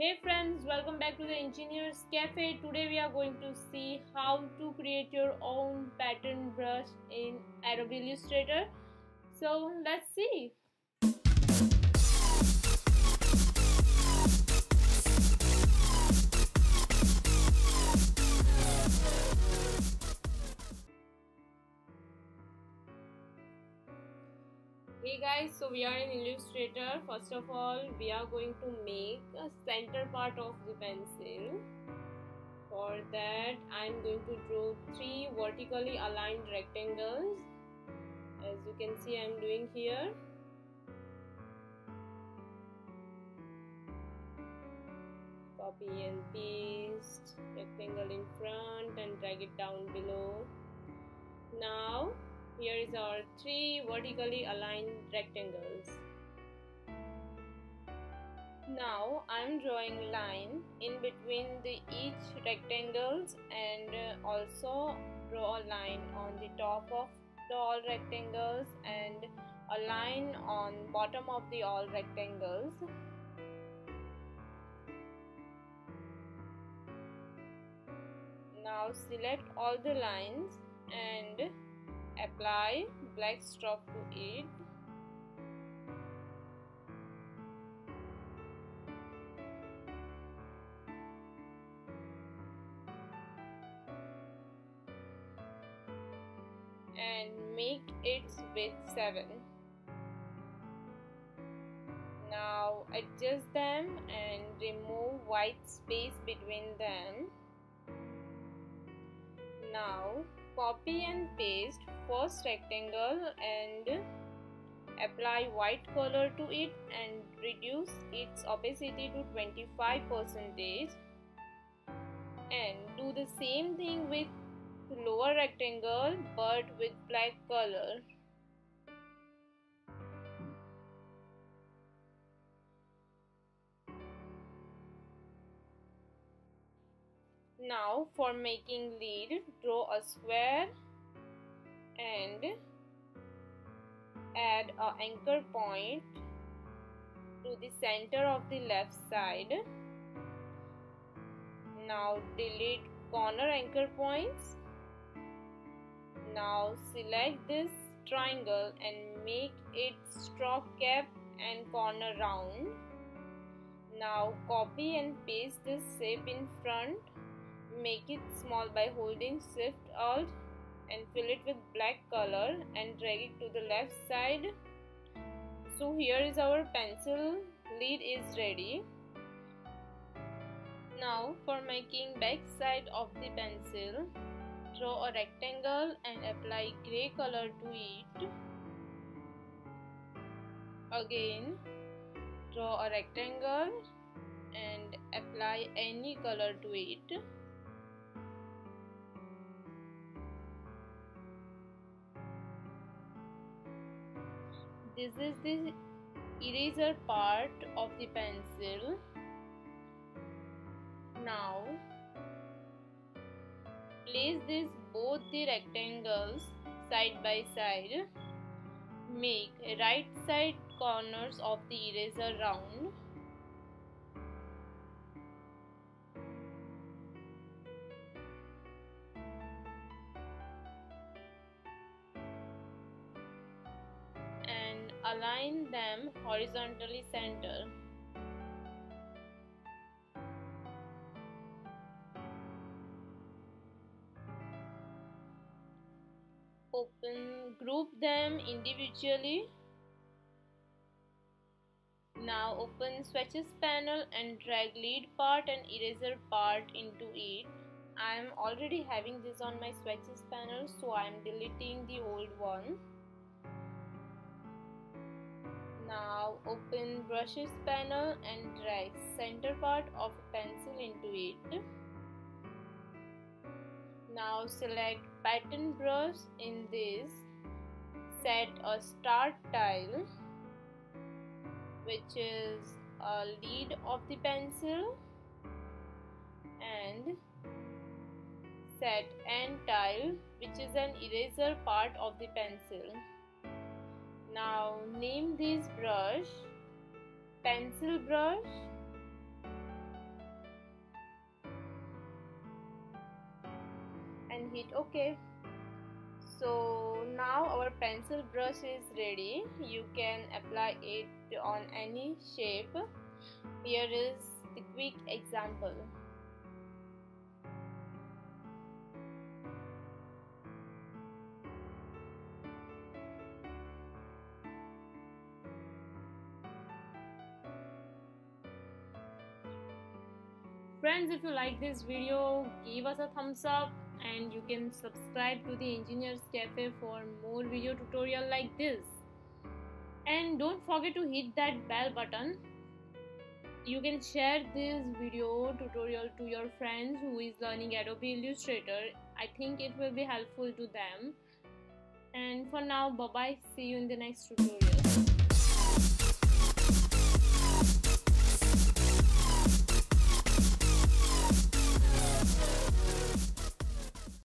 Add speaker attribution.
Speaker 1: Hey friends, welcome back to the Engineers Cafe. Today we are going to see how to create your own pattern brush in Adobe Illustrator. So let's see. Hey guys so we are in illustrator. First of all we are going to make a center part of the pencil. For that i'm going to draw three vertically aligned rectangles. As you can see i'm doing here. Copy and paste rectangle in front and drag it down below. Now here is our three vertically aligned rectangles. Now I am drawing line in between the each rectangles and uh, also draw a line on the top of the all rectangles and a line on bottom of the all rectangles. Now select all the lines and apply black stroke to it. And make its width 7 now adjust them and remove white space between them. Now copy and paste first rectangle and apply white color to it and reduce its opacity to 25 percentage. And do the same thing with lower rectangle but with black color Now for making lid, draw a square and add a anchor point to the center of the left side. Now delete corner anchor points. Now select this triangle and make its stroke cap and corner round. Now copy and paste this shape in front make it small by holding shift alt and fill it with black color and drag it to the left side. So here is our pencil. Lid is ready. Now for making back side of the pencil draw a rectangle and apply gray color to it. Again draw a rectangle and apply any color to it this is the eraser part of the pencil. Now place this both the rectangles side by side. Make right side corners of the eraser round align them horizontally center. Open, group them individually. Now open swatches panel and drag lead part and eraser part into it. I am already having this on my swatches panel so I am deleting the old one. Now open brushes panel and drag center part of pencil into it. Now select pattern brush in this. Set a start tile which is a lead of the pencil and set end tile which is an eraser part of the pencil. Now name this brush. Pencil brush. And hit ok. So now our pencil brush is ready. You can apply it on any shape. Here is the quick example. Friends if you like this video give us a thumbs up and you can subscribe to the engineers cafe for more video tutorial like this. And don't forget to hit that bell button. You can share this video tutorial to your friends who is learning Adobe Illustrator. I think it will be helpful to them. And for now bye bye see you in the next tutorial